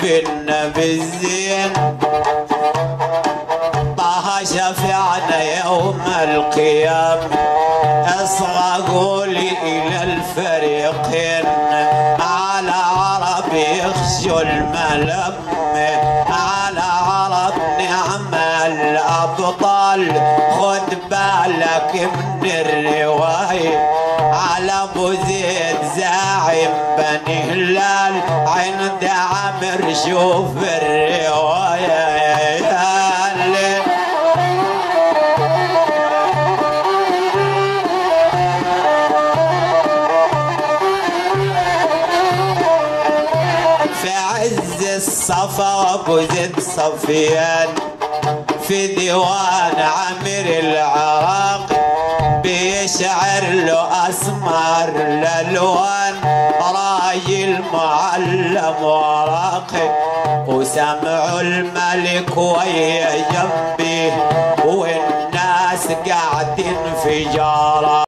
بالنبي الزين طه شفعنا يوم القيامة أصغى قولي إلى الفريقين. على عرب يخشوا الملم على عرب نعم الأبطال. خد بالك من الرواية. على أبو زيد زاعم هلال عند عمر شوف الروايه الصفا وابو زيد صفيان في ديوان عمير العراق بيشعر له اسمار الالوان المعلم وراقي وسمع الملك ويا جنبي والناس قاعدين في جارة.